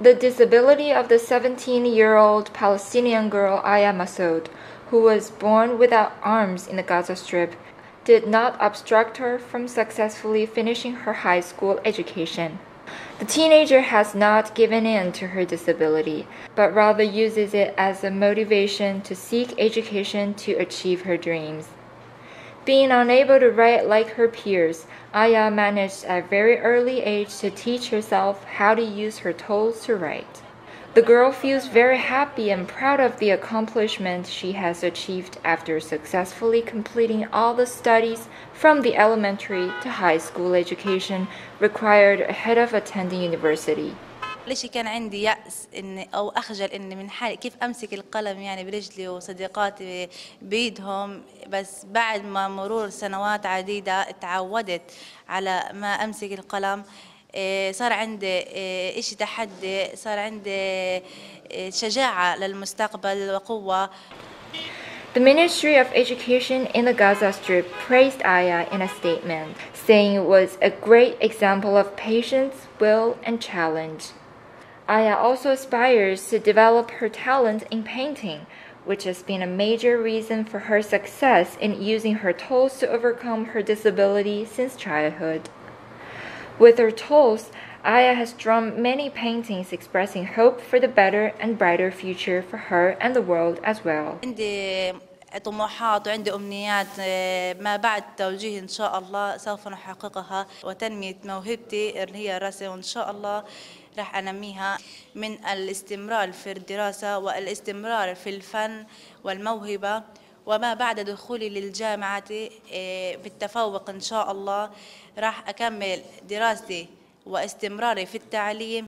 The disability of the 17 year old Palestinian girl Aya Masoud, who was born without arms in the Gaza Strip, did not obstruct her from successfully finishing her high school education. The teenager has not given in to her disability, but rather uses it as a motivation to seek education to achieve her dreams. Being unable to write like her peers, Aya managed at a very early age to teach herself how to use her toes to write. The girl feels very happy and proud of the accomplishment she has achieved after successfully completing all the studies from the elementary to high school education required ahead of attending university. ليش كان عندي يأس إن أو أخجل إني من حالي؟ كيف أمسك القلم يعني برجلي وصديقاتي بيدهم؟ بس بعد ما مرور سنوات عديدة تعودت على ما أمسك القلم. إيه، صار عندي إيه، إشي تحدي صار عندي إيه، شجاعة للمستقبل وقوة. The Ministry of Education in the Gaza Strip praised Aya in a statement, saying it was a great example of patience, will, and challenge. Aya also aspires to develop her talent in painting, which has been a major reason for her success in using her tools to overcome her disability since childhood. With her tools, Aya has drawn many paintings expressing hope for the better and brighter future for her and the world as well. And, uh... طموحات وعندي أمنيات آه، ما بعد توجيه إن شاء الله سوف نحققها وتنمية موهبتي اللي هي الرسم وإن شاء الله راح أنميها من الاستمرار في الدراسة والاستمرار في الفن والموهبة وما بعد دخولي للجامعة آه، بالتفوق إن شاء الله راح أكمل دراستي واستمراري في التعليم